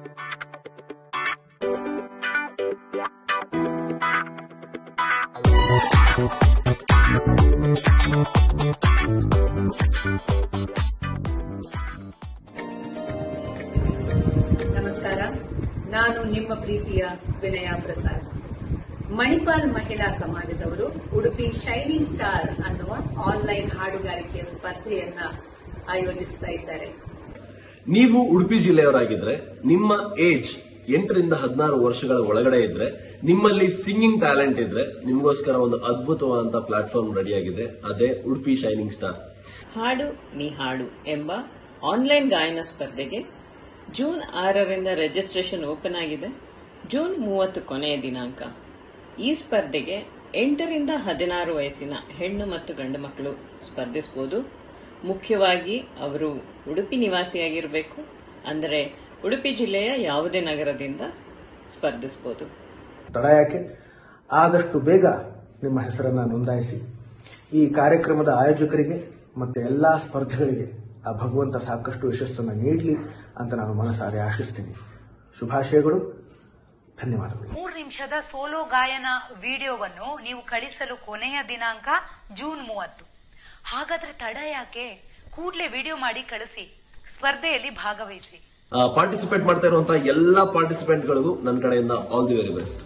ನಮಸ್ಕಾರ. ನಾನು ನಿಮ್ಮ ಪ್ರೀತಿಯ ವಿನಯ ಪ್ರಸಾದ್. ಮಣಿಪಾಲ್ ಮಹಿಳಾ ಸಮಾಜದವರು ಉಡುಪಿ ಶೈನಿಂಗ್ ಸ್ಟಾರ್ ಅನ್ನುವ ಆನ್ಲೈನ್ ಹಾಡುಗಾರಿಕೆಯ ಸ್ಪರ್ಧೆಯನ್ನ ಆಯೋಜಿಸ್ತಾ ಇದ್ದಾರೆ. ನೀವು ಉಡುಪಿ ಜಿಲ್ಲೆಯವರಾಗಿದ್ರೆ, ನಿಮ್ಮ ಏಜ್ ಎಂಟರಿಂದ ಹದಿನಾರು ವರ್ಷಗಳ ಒಳಗಡೆ ಇದ್ರೆ, ನಿಮ್ಮಲ್ಲಿ ಸಿಂಗಿಂಗ್ ಟ್ಯಾಲೆಂಟ್ ಇದ್ರೆ, ನಿಮಗೋಸ್ಕರ ಒಂದು ಅದ್ಭುತವಾದಂತಹ ಪ್ಲಾಟ್ಫಾರ್ಮ್ ರೆಡಿಯಾಗಿದೆ. ಅದೇ ಉಡುಪಿ ಶೈನಿಂಗ್ ಸ್ಟಾರ್. ಹಾಡು ನೀ ಹಾಡು ಎಂಬ ಆನ್ಲೈನ್ ಗಾಯನ ಸ್ಪರ್ಧೆಗೆ ಜೂನ್ ಆರರಿಂದ ರಿಜಿಸ್ಟ್ರೇಷನ್ ಓಪನ್ ಆಗಿದೆ. ಜೂನ್ ಮೂವತ್ತು ಕೊನೆಯ ದಿನಾಂಕ. ಈ ಸ್ಪರ್ಧೆಗೆ ಎಂಟರಿಂದ ಹದಿನಾರು ವಯಸ್ಸಿನ ಹೆಣ್ಣು ಮತ್ತು ಗಂಡು ಮಕ್ಕಳು ಸ್ಪರ್ಧಿಸಬಹುದು ಮುಖ್ಯವಾಗಿ ಅವರು ಉಡುಪಿ ನಿವಾಸಿಯಾಗಿರಬೇಕು ಅಂದರೆ ಉಡುಪಿ ಜಿಲ್ಲೆಯ ಯಾವುದೇ ನಗರದಿಂದ ಸ್ಪರ್ಧಿಸಬಹುದು ತಡ ಯಾಕೆ? ಆದಷ್ಟು ಬೇಗ ನಿಮ್ಮ ಹೆಸರನ್ನ ನೋಂದಾಯಿಸಿ. ಈ ಕಾರ್ಯಕ್ರಮದ ಆಯೋಜಕರಿಗೆ ಮತ್ತೆ ಎಲ್ಲಾ ಸ್ಪರ್ಧೆಗಳಿಗೆ ಆ ಭಗವಂತ ಸಾಕಷ್ಟು ಯಶಸ್ಸನ್ನು ನೀಡಲಿ ಅಂತ ನಾನು ಮನಸಾರೆ ಆಶಿಸ್ತೀನಿ. ಶುಭಾಶಯಗಳು. ಧನ್ಯವಾದಗಳು. ಮೂರು ನಿಮಿಷದ ಸೋಲೋ ಗಾಯನ ವಿಡಿಯೋವನ್ನು ನೀವು ಕಳಿಸಲು ಕೊನೆಯ ದಿನಾಂಕ ಜೂನ್ ಮೂವತ್ತು. ಹಾಗಾದ್ರೆ ತಡ ಯಾಕೆ? ಕೂಡ್ಲೆ ವಿಡಿಯೋ ಮಾಡಿ ಕಳಿಸಿ. ಸ್ಪರ್ಧೆಯಲ್ಲಿ ಭಾಗವಹಿಸಿ. ಪಾರ್ಟಿಸಿಪೇಟ್ ಮಾಡ್ತಾ ಇರುವಂತಹ ಎಲ್ಲಾ ಪಾರ್ಟಿಸಿಪೆಂಟ್ಗಳಿಗೂ ನನ್ನ ಕಡೆಯಿಂದ ಆಲ್ ದಿ ವೆರಿ ಬೆಸ್ಟ್